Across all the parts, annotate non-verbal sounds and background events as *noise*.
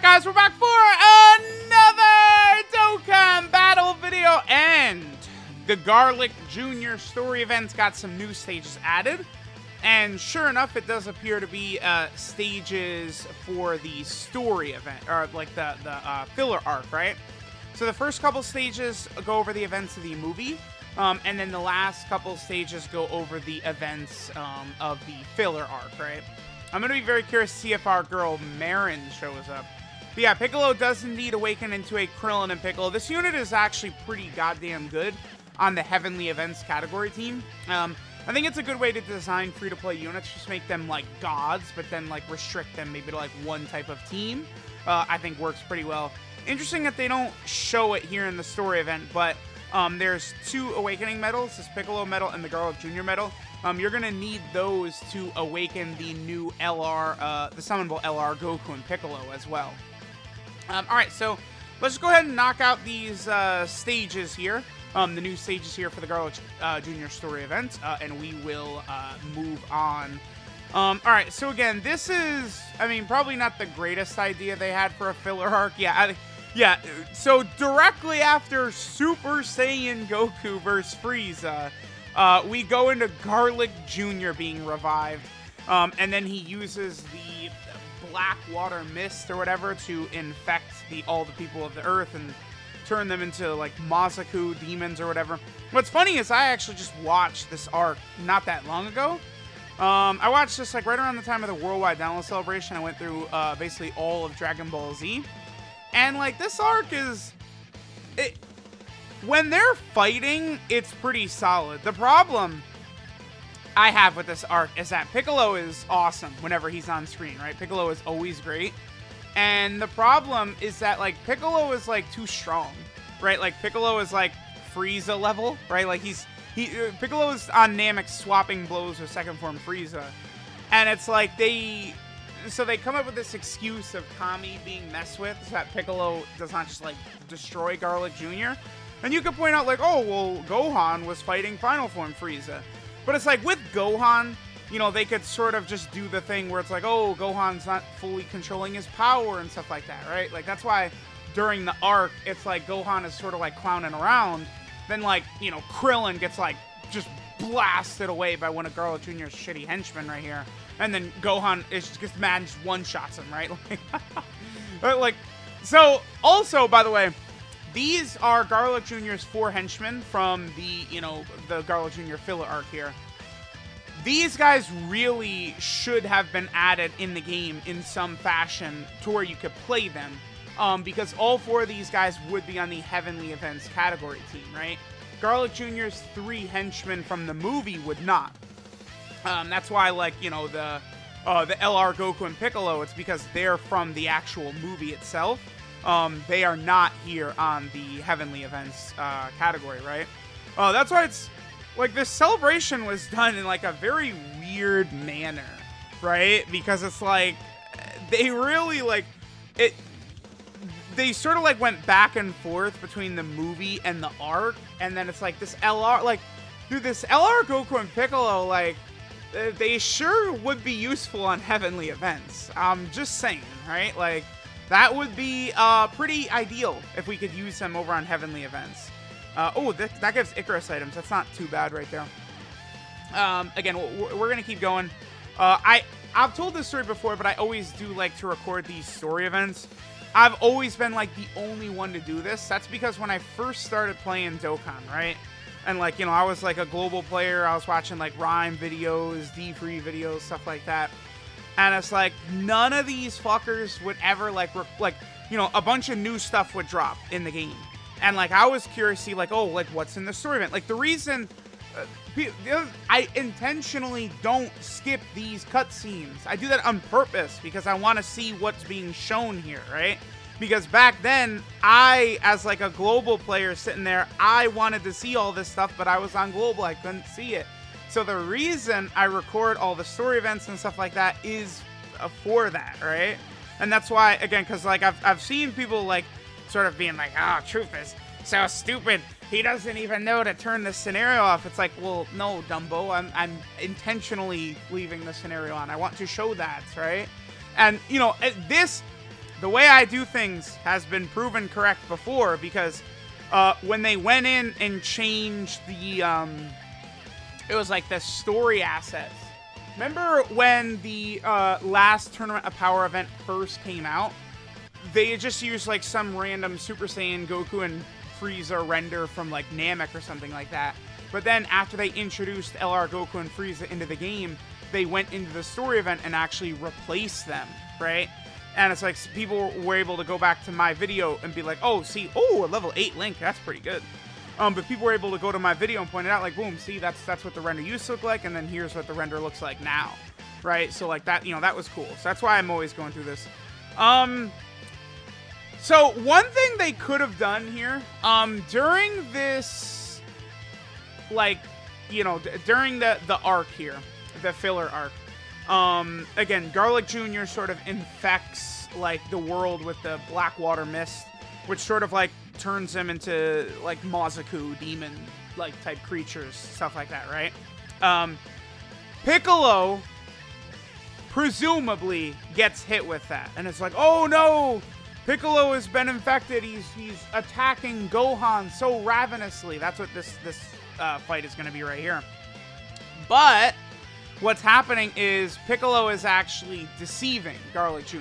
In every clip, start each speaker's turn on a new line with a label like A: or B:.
A: Guys, we're back for another Dokkan Battle video, and the Garlic Jr. story events got some new stages added. And sure enough, it does appear to be uh, stages for the story event, or like the, the uh, filler arc, right? So the first couple stages go over the events of the movie, um, and then the last couple stages go over the events um, of the filler arc, right? I'm going to be very curious to see if our girl Maron shows up. But yeah, Piccolo does indeed awaken into a Krillin and Piccolo. This unit is actually pretty goddamn good on the Heavenly Events category team. Um, I think it's a good way to design free-to-play units, just make them like gods, but then like restrict them maybe to like one type of team. Uh, I think works pretty well. Interesting that they don't show it here in the story event, but um, there's two Awakening medals, this Piccolo medal and the Garlic Jr. medal. Um, you're gonna need those to awaken the new LR, uh, the summonable LR Goku and Piccolo as well. Um, all right, so let's go ahead and knock out these uh, stages here. Um, the new stages here for the Garlic uh, Junior story event, uh, and we will uh, move on. Um, all right, so again, this is, I mean, probably not the greatest idea they had for a filler arc. Yeah, I, yeah. So directly after Super Saiyan Goku versus Frieza, uh, we go into Garlic Jr. being revived, um, and then he uses the black water mist or whatever to infect the all the people of the Earth and turn them into like Masaku demons or whatever. What's funny is I actually just watched this arc not that long ago. Um, I watched this like right around the time of the Worldwide Download Celebration. I went through uh, basically all of Dragon Ball Z, and like this arc is, it, when they're fighting, it's pretty solid. The problem I have with this arc is that Piccolo is awesome whenever he's on screen, right? Piccolo is always great. And the problem is that like Piccolo is like too strong, right? Like Piccolo is like Frieza level, right? Like he's he uh, Piccolo is on Namek swapping blows with second form Frieza. And it's like they so they come up with this excuse of Kami being messed with so that Piccolo does not just like destroy Garlic Jr. And you could point out, like, oh, well, Gohan was fighting Final Form Frieza. But it's like, with Gohan, you know, they could sort of just do the thing where it's like, oh, Gohan's not fully controlling his power and stuff like that, right? Like, that's why during the arc, it's like Gohan is sort of like clowning around. Then, like, you know, Krillin gets, like, just blasted away by one of Garlic Jr.'s shitty henchmen right here. And then Gohan is just mad and just one-shots him, right? *laughs* Like, like, so, also, by the way, these are Garlic Jr.'s four henchmen from the, you know, the Garlic Jr. filler arc here. These guys really should have been added in the game in some fashion to where you could play them. Um, because all four of these guys would be on the Heavenly Events category team, right? Garlic Jr.'s three henchmen from the movie would not. Um, that's why, like, you know, the uh, the LR Goku and Piccolo, it's because they're from the actual movie itself um, they are not here on the Heavenly Events uh, category, right? Uh, that's why it's like this celebration was done in like a very weird manner, right? Because it's like they really like it. They sort of like went back and forth between the movie and the arc, and then it's like this LR, like, dude, this LR Goku and Piccolo, like, they sure would be useful on Heavenly Events. I'm just saying, right? Like, that would be uh, pretty ideal if we could use them over on Heavenly Events. Uh, oh, that, that gives Icarus items. That's not too bad right there. Um, again, we're, we're going to keep going. Uh, I, I've told this story before, but I always do like to record these story events. I've always been like the only one to do this. That's because when I first started playing Dokkan, right? And like, you know, I was like a global player. I was watching like Rhyme videos, D-Free videos, stuff like that and it's like none of these fuckers would ever like like you know a bunch of new stuff would drop in the game and like i was curious to see like oh like what's in the story event? Like the reason uh, i intentionally don't skip these cutscenes. I do that on purpose because i want to see what's being shown here right? Because back then i as like a global player sitting there i wanted to see all this stuff but i was on global i couldn't see it. So the reason I record all the story events and stuff like that is uh, for that, right? And that's why, again, because like I've, I've seen people like sort of being like, oh, truth is so stupid. He doesn't even know to turn the scenario off. It's like, well, no, Dumbo. I'm, I'm intentionally leaving the scenario on. I want to show that, right? And, you know, this the way I do things has been proven correct before because uh, when they went in and changed the, um, it was like the story assets. Remember when the uh, last Tournament of Power event first came out? They just used like some random Super Saiyan Goku and Frieza render from like Namek or something like that. But then after they introduced LR Goku and Frieza into the game, they went into the story event and actually replaced them, right? And it's like people were able to go back to my video and be like, oh, see, oh, a level 8 Link, that's pretty good. Um, but people were able to go to my video and point it out, like, boom, see, that's that's what the render used to look like, and then here's what the render looks like now, right? So like that, you know, that was cool. So that's why I'm always going through this. Um, so one thing they could have done here, um, during this, like, you know, during the the arc here, the filler arc, um, again, Garlic Jr. sort of infects like the world with the Blackwater mist, which sort of like turns him into like Mazaku demon like type creatures, stuff like that, right? Um, Piccolo presumably gets hit with that, and it's like, oh no, Piccolo has been infected. He's he's attacking Gohan so ravenously. That's what this this uh, fight is going to be right here. But what's happening is Piccolo is actually deceiving Garlic Jr.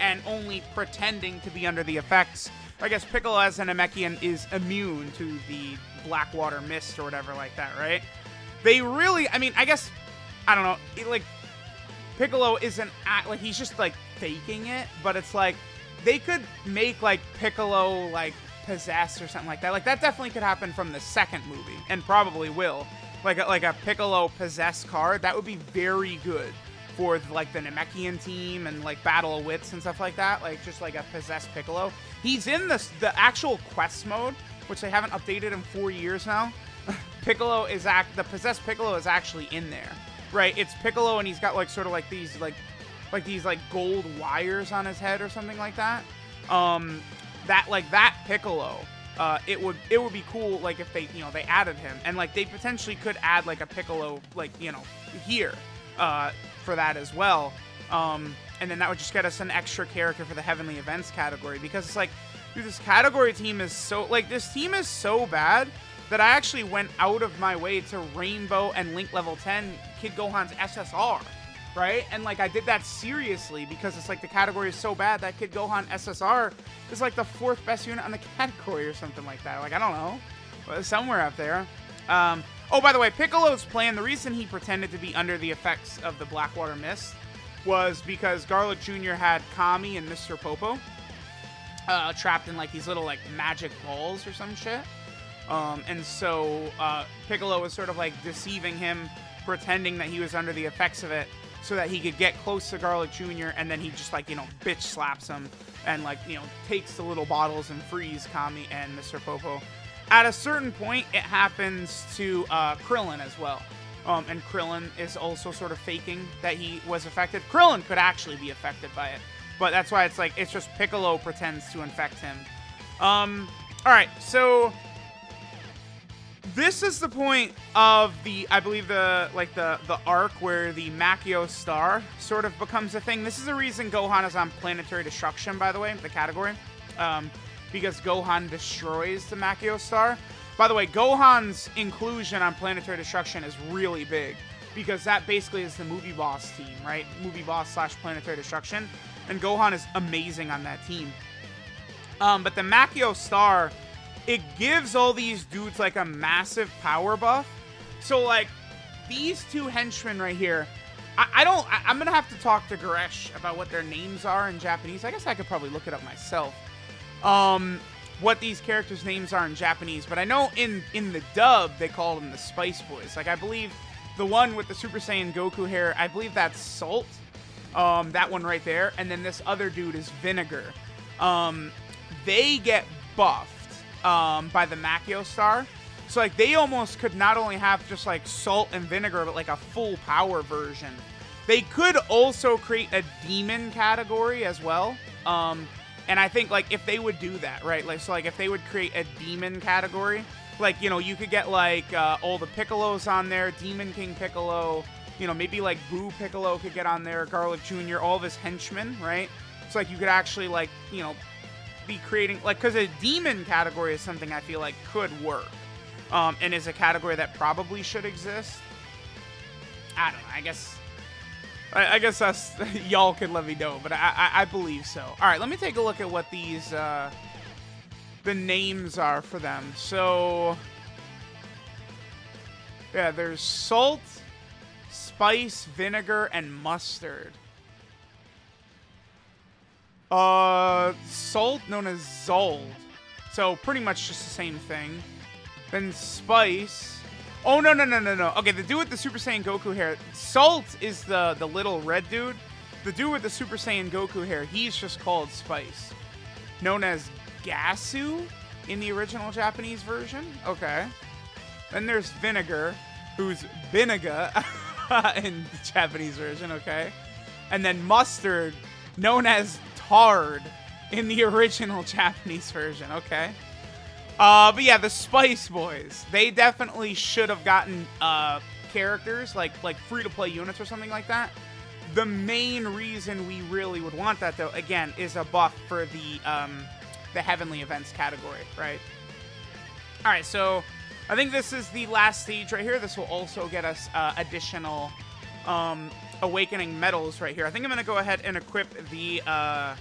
A: and only pretending to be under the effects. I guess Piccolo as an Namekian is immune to the Blackwater mist or whatever like that, right? They really, I mean, I guess, I don't know, it, like, Piccolo isn't, like, he's just, like, faking it, but it's like, they could make, like, Piccolo, like, possessed or something like that. Like, that definitely could happen from the second movie, and probably will like a, like a Piccolo possessed card, that would be very good for like the Namekian team and like Battle of Wits and stuff like that. Like just like a possessed Piccolo. He's in the the actual quest mode, which they haven't updated in four years now. *laughs* Piccolo is act the possessed Piccolo is actually in there, right? It's Piccolo and he's got like sort of like these like like these like gold wires on his head or something like that. Um, that like that Piccolo uh, it would it would be cool like if they you know they added him and like they potentially could add like a Piccolo like you know here uh, for that as well. Um, and then that would just get us an extra character for the Heavenly Events category because it's like, dude, this category team is so like this team is so bad that I actually went out of my way to Rainbow and Link level 10 Kid Gohan's SSR right? And like I did that seriously because it's like the category is so bad that Kid Gohan SSR is like the fourth best unit on the *laughs* category or something like that. Like I don't know, somewhere up there. Um, oh, by the way, Piccolo's plan. The reason he pretended to be under the effects of the Blackwater Mist was because Garlic Jr. had Kami and Mr. Popo uh, trapped in like these little like magic balls or some shit. Um, and so uh, Piccolo was sort of like deceiving him, pretending that he was under the effects of it, so that he could get close to Garlic Jr. and then he just like, you know, bitch slaps him and like, you know, takes the little bottles and frees Kami and Mr. Popo. At a certain point, it happens to uh, Krillin as well. Um, and Krillin is also sort of faking that he was affected. Krillin could actually be affected by it, but that's why it's like it's just Piccolo pretends to infect him. Um, all right, so this is the point of the I believe the like the the arc where the Makyo star sort of becomes a thing. This is the reason Gohan is on planetary destruction, by the way, the category. Um, because Gohan destroys the Makyo star. By the way, Gohan's inclusion on planetary destruction is really big because that basically is the movie boss team, right? Movie boss slash planetary destruction. And Gohan is amazing on that team. Um, but the Makyo star it gives all these dudes like a massive power buff. So like these two henchmen right here, I, I don't. I, am gonna have to talk to Goresh about what their names are in Japanese. I guess I could probably look it up myself. Um, what these characters' names are in Japanese, but I know in in the dub they call them the Spice Boys. Like I believe the one with the Super Saiyan Goku hair, I believe that's Salt. Um, that one right there, and then this other dude is Vinegar. Um, they get buff um, by the Makyo Star. So like they almost could not only have just like salt and vinegar, but like a full power version. They could also create a demon category as well. Um, and I think like if they would do that, right? Like so like if they would create a demon category, like you know you could get like uh, all the Piccolos on there, Demon King Piccolo. You know maybe like Boo Piccolo could get on there, Garlic Jr. All of his henchmen, right? So like you could actually like you know be creating like because a demon category is something I feel like could work, um, and is a category that probably should exist. I don't know. I guess. I, I guess us *laughs* y'all could let me know, but I, I, I believe so. All right, let me take a look at what these uh, the names are for them. So yeah, there's salt, spice, vinegar, and mustard. Uh, salt known as Zold. So pretty much just the same thing. Then spice. Oh no no no no no. Okay, the dude with the Super Saiyan Goku hair. Salt is the the little red dude. The dude with the Super Saiyan Goku hair, he's just called Spice. Known as Gasu in the original Japanese version. Okay. Then there's Vinegar, who's Vinegar *laughs* in the Japanese version, okay? And then Mustard, known as Tard in the *laughs* original Japanese version, okay? Uh, but yeah, the Spice Boys, they definitely should have gotten uh, characters, like, like free-to-play units or something like that. The main reason we really would want that, though, again, is a buff for the, um, the Heavenly Events category, right? All right, so I think this is the last stage right here. This will also get us uh, additional um, Awakening medals right here. I think I'm going to go ahead and equip the uh,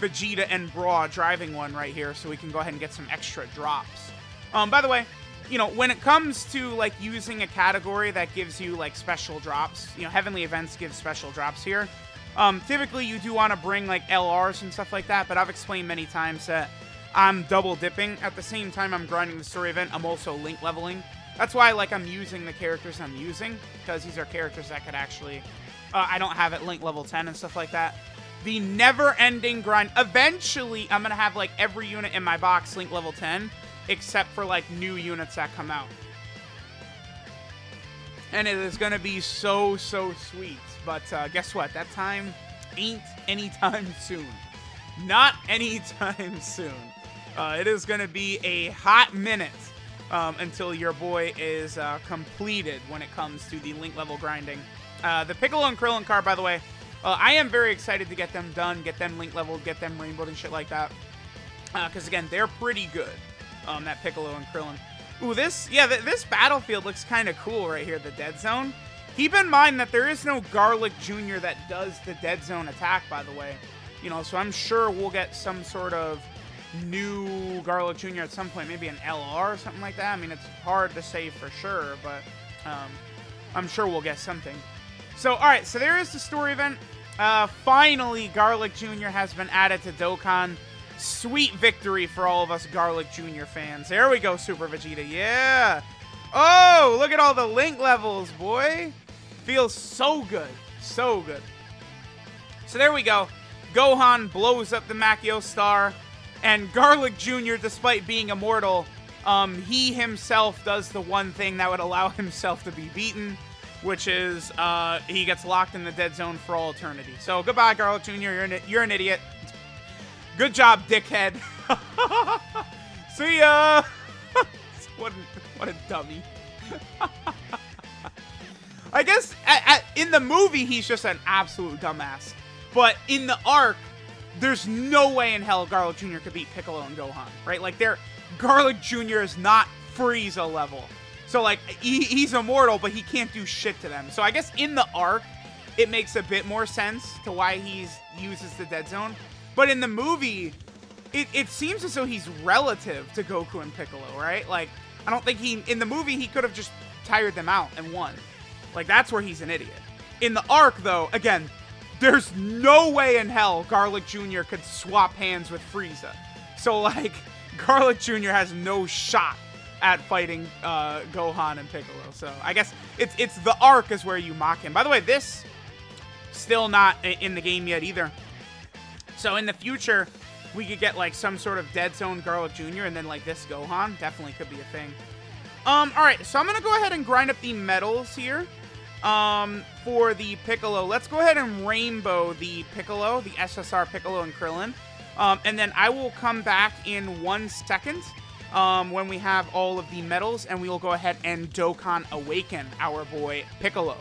A: Vegeta and Bra driving one right here so we can go ahead and get some extra drops. Um, by the way, you know, when it comes to, like, using a category that gives you, like, special drops, you know, Heavenly Events give special drops here. Um, typically, you do want to bring, like, LRs and stuff like that, but I've explained many times that I'm double dipping. At the same time I'm grinding the story event, I'm also link leveling. That's why like I'm using the characters I'm using, because these are characters that could actually... Uh, I don't have it link level 10 and stuff like that. The never-ending grind. Eventually, I'm going to have like every unit in my box link level 10, except for like new units that come out. And it is going to be so, so sweet. But uh, guess what? That time ain't anytime *laughs* soon. Not anytime *laughs* soon. Uh, it is going to be a hot minute um, until your boy is uh, completed when it comes to the link level grinding. Uh, the Piccolo and Krillin card, by the way, uh, I am very excited to get them done, get them link leveled, get them rainbowed and shit like that. Because, uh, again, they're pretty good, um, that Piccolo and Krillin. Ooh, this, yeah, th this battlefield looks kind of cool right here, the Dead Zone. Keep in mind that there is no Garlic Jr. that does the Dead Zone attack, by the way. You know, so I'm sure we'll get some sort of new Garlic Jr. at some point, maybe an LR or something like that. I mean, it's hard to say for sure, but um, I'm sure we'll get something. So, all right, so there is the story event. Uh, finally, Garlic Jr. has been added to Dokkan. Sweet victory for all of us Garlic Jr. fans. There we go, Super Vegeta. Yeah. Oh, look at all the link levels, boy. Feels so good. So good. So there we go. Gohan blows up the Makyo Star. And Garlic Jr., despite being immortal, um, he himself does the one thing that would allow *laughs* himself to be beaten, which is uh, he gets locked in the dead zone for all eternity. So goodbye, Garlic Jr. You're an, you're an idiot. Good job, dickhead. *laughs* See ya. *laughs* what, a, what a dummy. I guess at, at, in the movie he's just an absolute dumbass, but in the arc there's no way in hell Garlic Jr. could beat Piccolo and Gohan, right? Like, they're Garlic Jr. is not Frieza level. So, like, he, he's immortal, but he can't do shit to them. So, I guess in the arc, it makes a bit more sense to why he uses the Dead Zone. But in the movie, it, it seems as though he's relative to Goku and Piccolo, right? Like, I don't think he, in the movie, he could have just tired them out and won. Like, that's where he's an idiot. In the arc, though, again, there's no way in hell Garlic Jr. could swap hands with Frieza. So, like, *laughs* Garlic Jr. has no shot at fighting uh, Gohan and Piccolo. So, I guess it's it's the arc is where you mock him. By the way, this still not in the game yet either. So, in the future, we could get, like, some sort of Dead Zone Garlic Jr. and then, like, this Gohan. Definitely could be a thing. Um, alright, so I'm going to go ahead and grind up the medals here um, for the Piccolo. Let's go ahead and rainbow the Piccolo, the SSR Piccolo and Krillin. Um, and then I will come back in one second um, when we have all of the medals, and we will go ahead and Dokkan Awaken our boy Piccolo.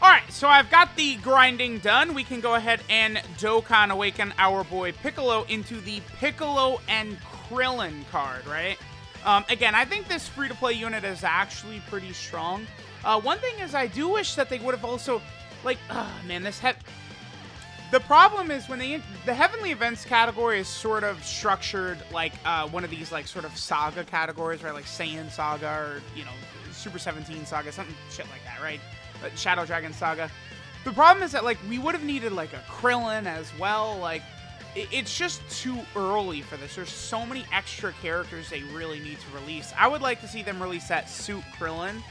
A: Alright, so I've got the grinding done. We can go ahead and Dokkan Awaken our boy Piccolo into the Piccolo and Krillin card, right? Um, again, I think this free-to-play unit is actually pretty strong. Uh, one thing is I do wish that they would have also, like, uh, *sighs* man, this head... The problem is when they the heavenly events category is sort of structured like uh, one of these like sort of saga categories, right? Like Saiyan Saga or you know Super 17 Saga, something shit like that, right? Shadow Dragon Saga. The problem is that like we would have needed like a Krillin as well. Like it's just too early for this. There's so many extra characters they really need to release. I would like to see them release that Suit Krillin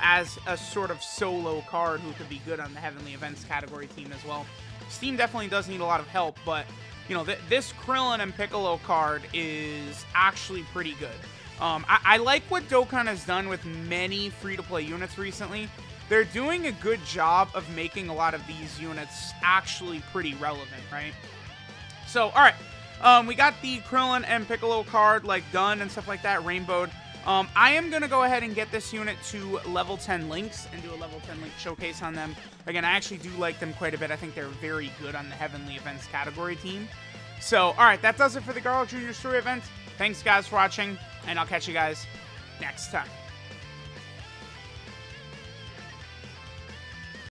A: as a sort of solo card who could be good on the Heavenly Events category team as well. Steam definitely does need a lot of help, but you know th this Krillin and Piccolo card is actually pretty good. Um, I, I like what Dokkan has done with many free-to-play units recently. They're doing a good job of making a lot of these units actually pretty relevant, right? So, all right, um, we got the Krillin and Piccolo card like done and stuff like that, rainbowed. Um, I am going to go ahead and get this unit to level 10 links and do a level 10 link showcase on them. Again, I actually do like them quite a bit. I think they're very good on the Heavenly Events category team. So, alright, that does it for the Garlic Jr. Story event. Thanks, guys, for watching, and I'll catch you guys next time.